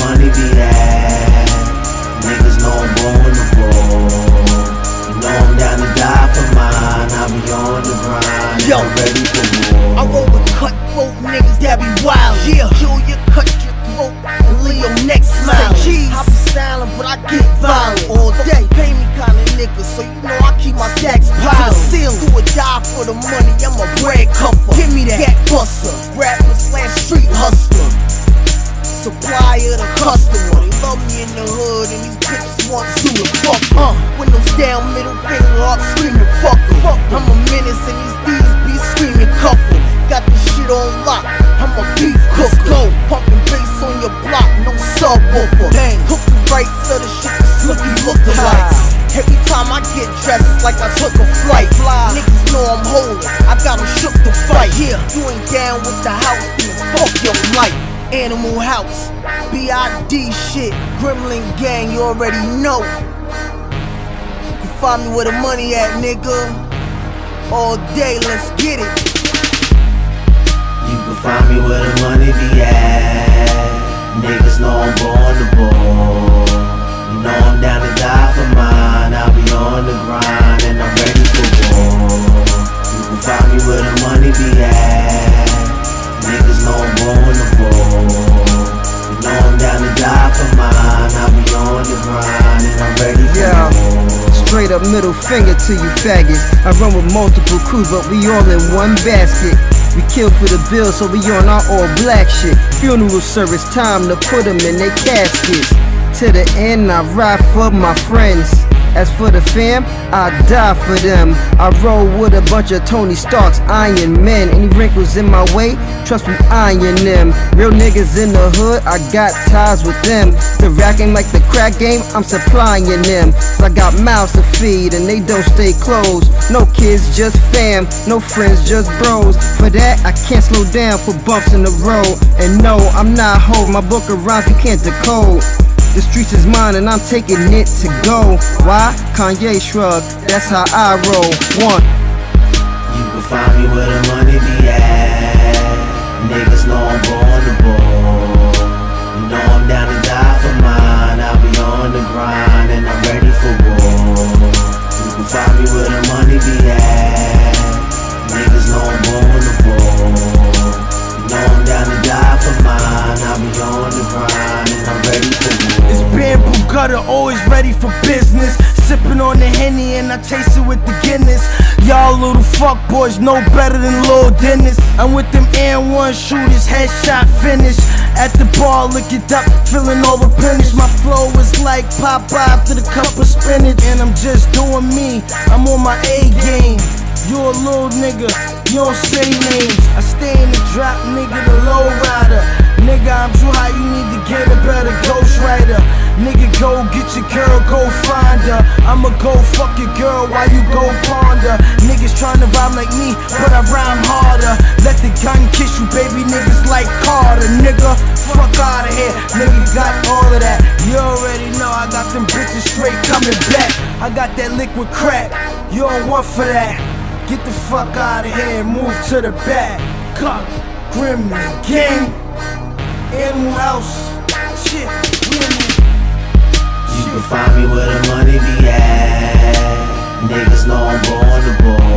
money be had. Niggas know I'm born to roll. You know I'm down to die for mine. I be on the grind. Yo, I'm ready for war. I roll with cutthroat niggas that be wild. Yeah, kill your country throat and leave your neck smiling. I be silent, but I get violent all day. Pay me kind of niggas, so you know I keep my stacks piled. Seal, do or die for the money. I'm a bread cuffer. Give me that, that buster, rapper slash street hustler. Supplier to customer. They love me in the hood, and these bitches want to the fuck. Uh, windows down, middle finger up, screaming fuck 'em. I'm a menace, and these dudes be screaming couple. Got this shit on lock. I'm a beef cooker. Go, pumping bass on your block, no subwoofer. Bang, hook the right so the shit the slicky lookalikes. Every time I get dressed, it's like I took a flight. Fly. Niggas know I'm holding, I got got 'em shook to fight. Here, you ain't down with the house, then fuck your life. Animal House, BID shit, Gremlin Gang, you already know. You can find me where the money at, nigga. All day, let's get it. Up middle finger to you faggots. I run with multiple crews, but we all in one basket. We kill for the bill, so we on our all black shit. Funeral service, time to put them in their caskets. To the end, I ride for my friends. As for the fam, I die for them. I roll with a bunch of Tony Starks, Iron Men. Any wrinkles in my way, trust me, iron them. Real niggas in the hood, I got ties with them. The rack ain't like the crack game, I'm supplying them. 'Cause I got mouths to feed and they don't stay closed. No kids, just fam. No friends, just bros. For that, I can't slow down for bumps in the road. And no, I'm not holding my book rhymes you can't decode. The streets is mine and I'm taking it to go. Why? Kanye shrug, that's how I roll. One. You can find me where the money be at. Niggas know I'm born to ball. Ready for business. Sipping on the henny and I taste it with the Guinness. Y'all little fuck boys know better than Lil Dennis. I'm with them and one shooters, headshot finish. At the bar, look it up, feeling all replenished. My flow is like Popeye after the cup of spinach. And I'm just doing me, I'm on my A game. You a little nigga, you don't say names. I stay in the drop, nigga, the low rider. I'm too high, you need to get a better ghostwriter. Nigga, go get your girl, go find her. I'ma go fuck your girl while you go ponder. Niggas tryna rhyme like me, but I rhyme harder. Let the gun kiss you, baby. Niggas like Carter, nigga. Fuck out of here, nigga. Got all of that. You already know I got them bitches straight coming back. I got that liquid crack. You don't want for that. Get the fuck out of here and move to the back. Cock, Gremlin, gang, Animal House. Shit. You can find me where the money be at. Niggas know I'm born to ball.